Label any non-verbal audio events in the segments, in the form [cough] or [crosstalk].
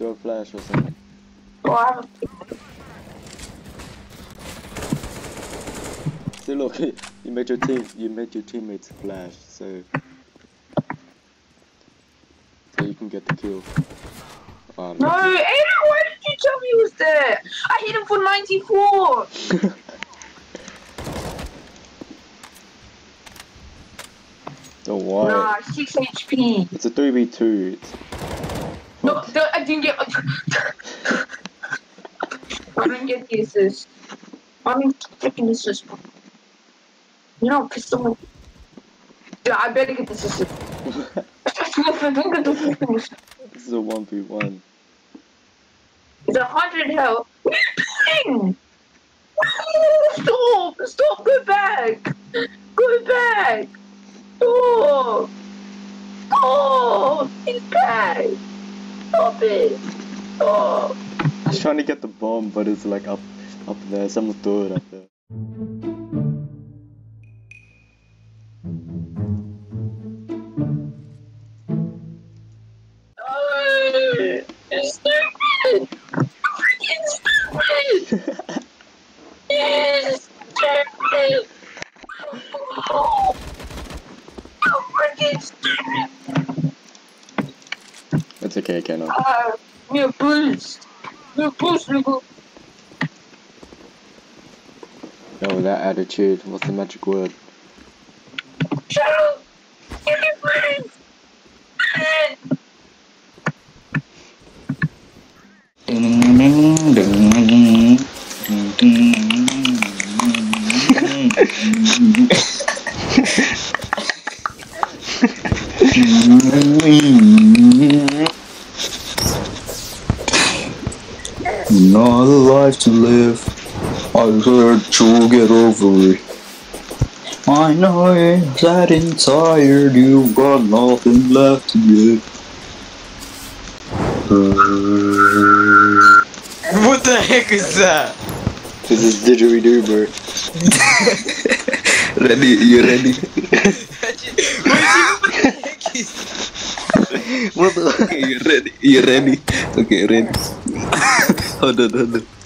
Do a flash or something. Oh, I have a See, look, [laughs] you made your team, you made your teammates flash, so so you can get the kill. Um, No, Aiden, why did you tell me he was there? I hit him for 94! Don't worry. Nah, 6 HP. It's a three v two. It's No, no, I didn't get. I didn't get the assist. I mean, freaking assist. You know, pistol. Yeah, I better get this assist. Don't get the freaking assist. this is a one v one. It's a hundred health. What are you doing? Stop! Stop! Go back! Go back! Stop! Stop! He's back! Stop it! Stop! I was trying to get the bomb, but it's like up up there. Someone threw it up there. Oh, it's stupid! Freaking stupid! It's stupid! Oh, you're freaking stupid! It's okay, Kenna. Ah, me a boost! Me a boost, nigga! No, with that attitude, what's the magic word? Shut up! Give me brains! Another life to live. I heard to get over it. I know you're sad and tired, you've got nothing left to give. What the heck is that? This is didgeridoo, bro. [laughs] ready? You ready? what the heck is [laughs] What the? Okay, you ready? You ready? Okay, ready. [laughs] hold on, hold on.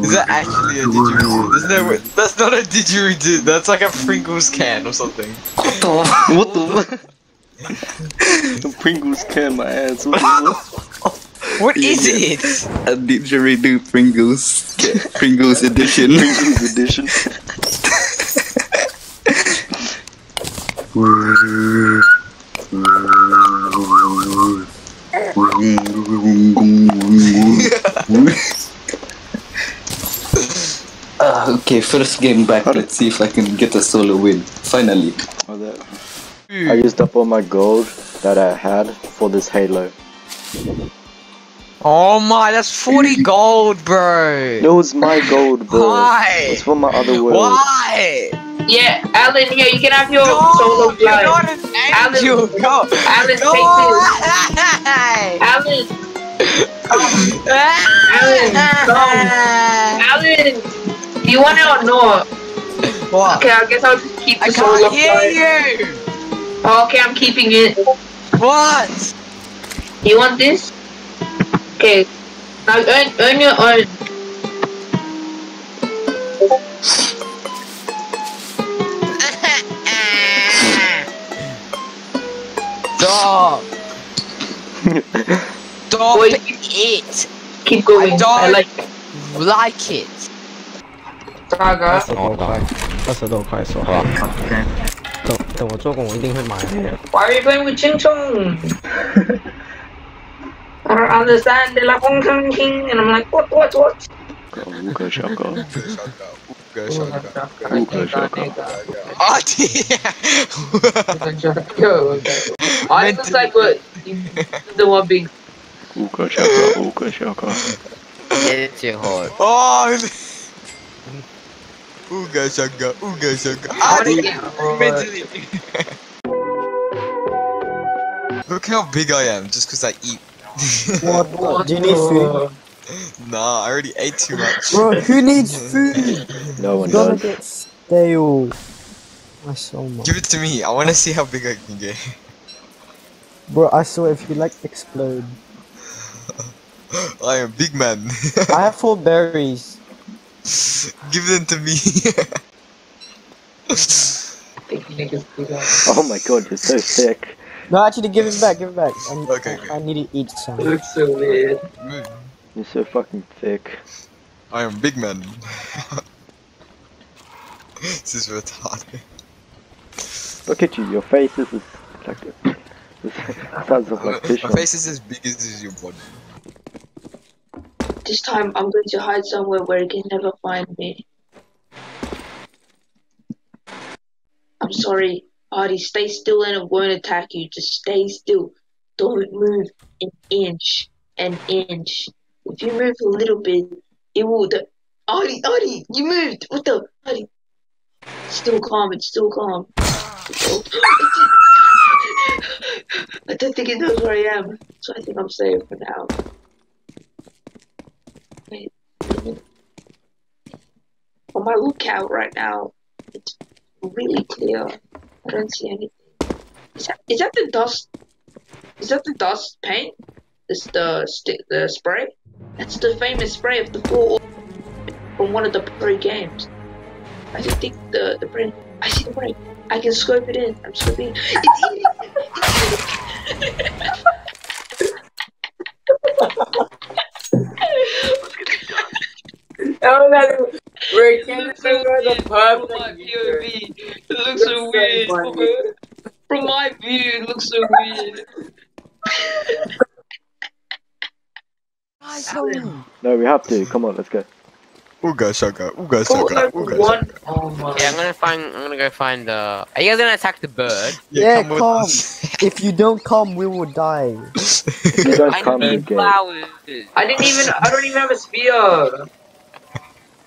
Is that actually a didgeridoo? There's no way. That's not a didgeridoo. That's like a Pringles can or something. What the? [laughs] What the? the Pringles can my ass. What the? What Yeah, is yeah. it? A didgeridoo Pringles. Pringles edition. Pringles edition. [laughs] okay, first game back. Let's see if I can get a solo win. Finally. Oh. I used up all my gold that I had for this Halo. Oh my, that's 40 [laughs] gold, bro. It was my gold, bro. Why? It's for my other world. Why? Yeah, Alan, here, you can have your No, solo you're flight. not an angel. Go. Alan, No. take [laughs] Alan, [laughs] Alan, do you want it or not? What? Okay, I guess I'll just keep the I can't hear you. Oh, okay, I'm keeping it. What? You want this? Okay. Now earn, earn your own. Stop. Stop Wait. it. Keep going. I don't- I like Like it. Saga. 二十多块，二十多块说好。等等我做工，我一定会买的。 Why are you playing with Ching Chong? I don't understand. They're like, Hong Kong King. And I'm like, what, what, what? Uka shaka. Go, shotgun. Uka shaka. Oh dear. I looks like what? The one big. Uka shaka. Uka shaka. oh. Ooga shaka, ooga shaka. Mentally. Look how big I am just because I eat. What? What? Do you need food? [laughs] nah, I already ate too much. Bro, who needs food? No one Gonna does. get stale. I saw my. Give it to me. I want to see how big I can get. Bro, I saw if you like explode. [laughs] I am big man. I have four berries. Give them to me. Big niggas do that. Oh my god, you're so sick. No, actually, give it back. Give it back. I, Okay, I, I need to eat It some. looks so weird. You're so fucking thick. I am big man. [laughs] this is retarded. Look at you, your face is as- [laughs] like a, this does look like fish. My face is as big as your body. This time I'm going to hide somewhere where you can never find me. I'm sorry, Artie. Stay still and it won't attack you. Just stay still. Don't move an inch. An inch. If you move a little bit, it will. The, Artie, Artie, you moved. What the? Artie. Still calm. It's still calm. [laughs] I don't think it knows where I am, so I think I'm safe for now. Wait, wait a minute. My lookout right now, it's really clear. I don't see anything. Is that is that the dust? Is that the dust paint? Is the the spray? That's the famous spray of the four from one of the pro games. I think the the brain. I see the brain. I can scope it in. I'm scoping. It's [laughs] Oh, [laughs] that we're can't so remember from my POV. It looks so weird. [laughs] From, from my view, it looks so weird. No, we have to. Come on, let's go. Ooga shaka, ooga Oh, shaka, like ooga one. shaka. Oh my. Yeah, I'm gonna find. I'm gonna go find the. Are you guys gonna attack the bird? Yeah, with come. us. [laughs] If you don't come, we will die. [laughs] You guys I come need flowers. I didn't even. I don't even have a spear.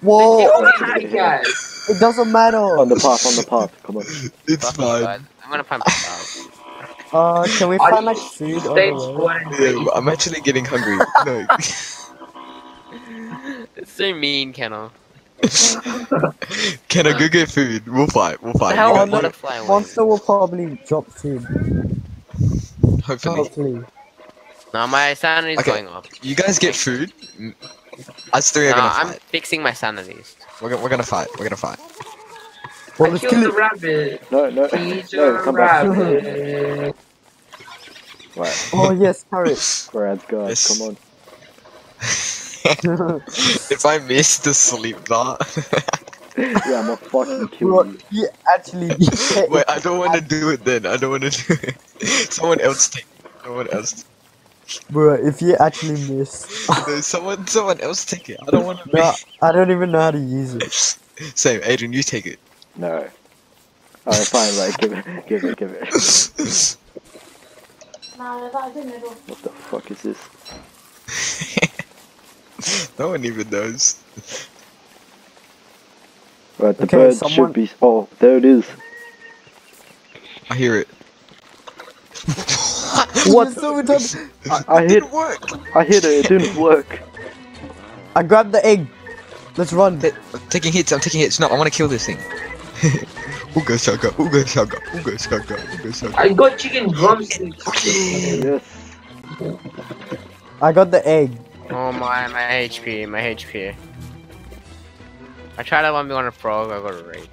Whoa! Oh, hi guys. It doesn't matter. On the path, on the path. Come on. [laughs] It's Fuck fine. guys. I'm gonna find flowers. Uh, can we Are find you like food on the way? Yeah. I'm actually getting hungry. No. [laughs] It's so mean, Kenna. [laughs] Can I go get food? We'll fight. We'll The fight. hell You is no. got- butterfly one? Monster will probably drop food. Hopefully. Hopefully. No, my sanity's Okay. going up. You guys get food. Us three are No, gonna uh, I'm fight. fixing my sanities. We're, gonna, we're gonna fight. We're gonna fight. Well, I killed kill the rabbit. No, no, He's [laughs] no, a come back. rabbit. [laughs] Right, Oh yes, carrot. Brad's guys, Yes. come on. [laughs] if I miss the sleep dart. Yeah, I'm gonna fucking kill Bro, you. he actually did. Wait, I don't want to do it then. I don't want to do it. Someone else take. Someone else. Bro, if you actually miss. [laughs] No, someone, someone else take it. I don't want to. No, I don't even know how to use it. [laughs] Same, Adrian, you take it. No. Alright, fine, right, give it, give it, give it. [laughs] What the fuck is this? no one even knows. Right, the Okay, bird someone- should be. Oh, there it is. I hear it. What? So retarded. I hit, Didn't work. I hit it, it didn't work. I grabbed the egg. Let's run. I'm taking hits. I'm taking hits. No, I want to kill this thing. [laughs] Ooga shaka, ooga shaka, ooga shaka, ooga shaka. I got chicken drumsticks. Yes. I got the egg. Oh my, my HP, my HP. I tried to one on a frog, I got a raid.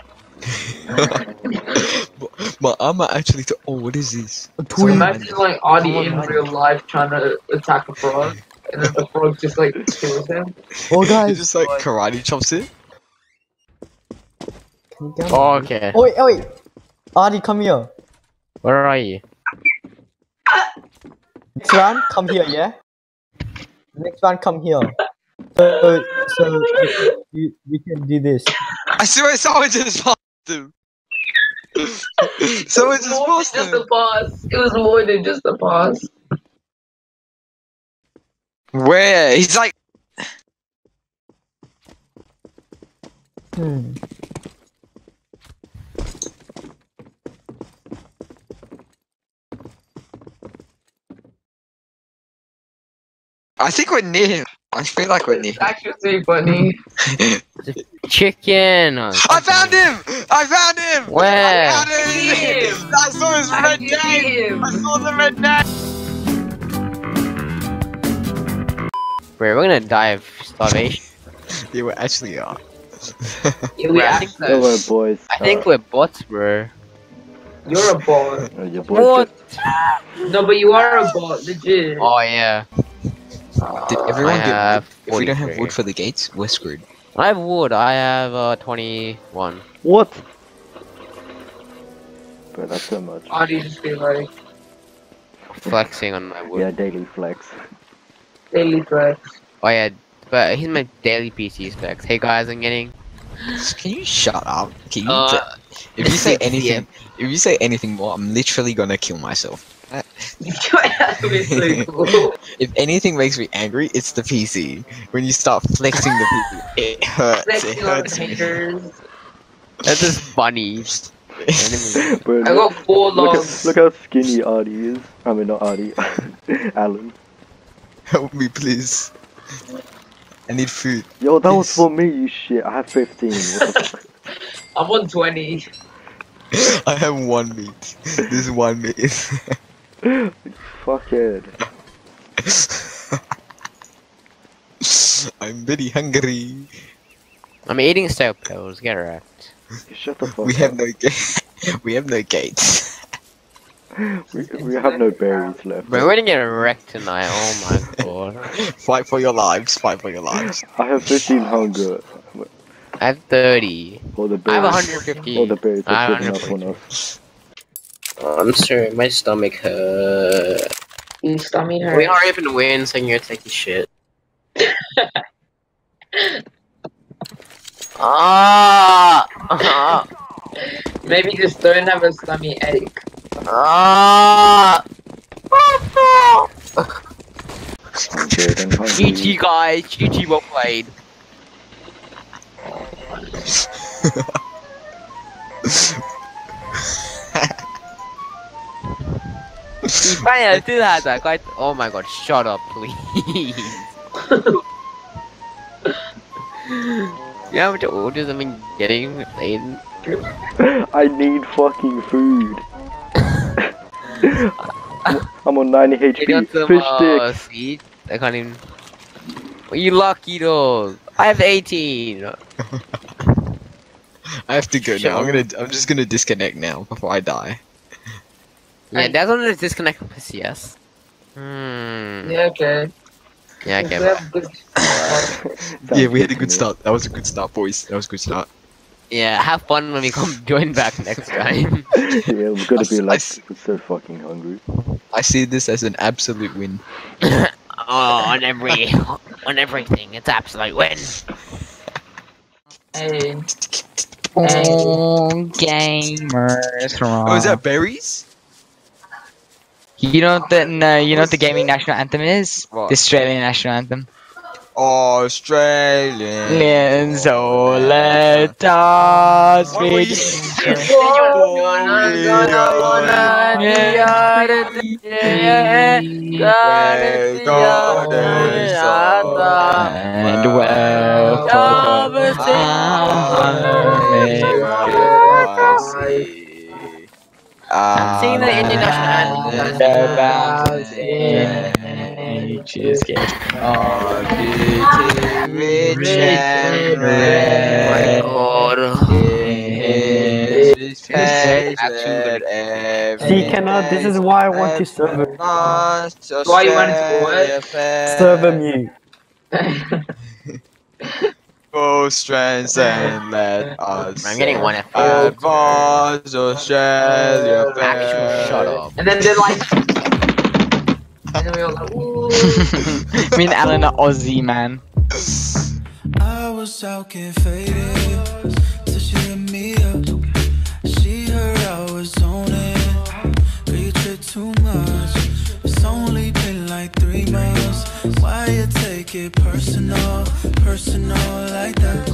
My armor actually. To- oh, what is this? A tweet. Imagine like Audie in real life trying to attack a frog, and then the frog just like kills him. Oh [laughs] He guys. just like karate chops it. Can you get Oh, okay. Oh wait, oh wait. Adi, come here. Where are you? Next round, come here, yeah? Next round, come here. So, so you, we can do this. I swear someone just passed him. someone It was just more than just a pass. It was more than just a pass. Where? He's like. Hmm. I think we're near him. I feel like we're near. It's actually funny. [laughs] Chicken! I found him! I found him! Where? I found him! Him. I saw his I red can name! him. I saw the red name! We're gonna die of starvation. [laughs] Yeah, we actually are. [laughs] Yeah, we Bro, I think Don't worry, boys. I think we're bots, bro. you're a bot. [laughs] Uh, your boys. get- No, but you are a bot, legit. Oh yeah. Did everyone I get have wood? If we don't have wood for the gates, we're screwed. I have wood. I have uh 21. What? Bro, that's so much. How do you just be like Flexing on my wood. Yeah, daily flex. daily flex. Oh yeah, but he's my daily PC specs. Hey guys, I'm getting. Can you shut up? Can you Uh, if you say [laughs] anything, if you say anything more, I'm literally gonna kill myself. That's so cool. If anything makes me angry, it's the PC. When you start flexing the PC, it hurts. It Flexing on hurts me. haters. That's just bunny. Bro, I look, got four logs. at, look how skinny Artie is. I mean, not Artie. [laughs] Alan. Help me, please. I need food. Yo, that was for me, you shit. I have 15. What the fuck? I'm on 20. [laughs] I have one meat. This one meat. [laughs] Fuckhead. I'm very hungry. I'm eating soap pills. Get wrecked. Shut the fuck We up. have no gate. [laughs] we have no gates. we, we have no berries left. We're gonna get wrecked tonight. Oh my god. [laughs] Fight for your lives. Fight for your lives. I have 15 hunger. I have 30. All the I have 150. All the berries I have good enough on 150. Us. I'm sorry, my stomach hurt. You stomach hurt. We aren't even win, so you're taking shit. ah! [laughs] Ah! Maybe just don't have a stomach ache. Ah! I'm dead and hungry. GG guys, GG well played. [laughs] Finally, still has that quite. Oh my god, shut up, please. you know how much orders I've been getting played? I need fucking food. I'm on 90 You HP. got some Fish uh, stick. seeds? I can't even. Well, you lucky dog. I have 18. [laughs] I have to go now. I'm gonna. I'm just gonna disconnect now before I die. Yeah, that's one of the disconnect from CS. Hmm. Yeah, okay. Yeah, We okay. have good- [laughs] yeah, we had a good start. That was a good start, boys. That was a good start. Yeah, have fun when we come [laughs] join back next time. [laughs] yeah, we're gonna be s- I like s- so fucking hungry. I see this as an absolute win. oh, on every, on everything, it's absolute win. Hey, Oh, gamers wrong. Oh, is that berries? You know what the no, you know what the gaming national anthem is? What? The Australian national anthem. Oh, Australian. Lian oh, so let us What were you begin. And well I'm singing the Indian national anthem. the bounds in ages get Rich and Oh my red. god. See, cannot. This is why I want to server Why you want to what? server mute. [laughs] Go strands and let [laughs] us. I'm getting one F. Advance Australia. Actual, shut up. and then they're like, [laughs] and then we all like, [laughs] ooh. Me and Alan are Aussie, man. I was out getting faded till she hit me up. She heard I was on it. Girl, you trip too much. It's only been like three months. Why you take it personal, personal like that?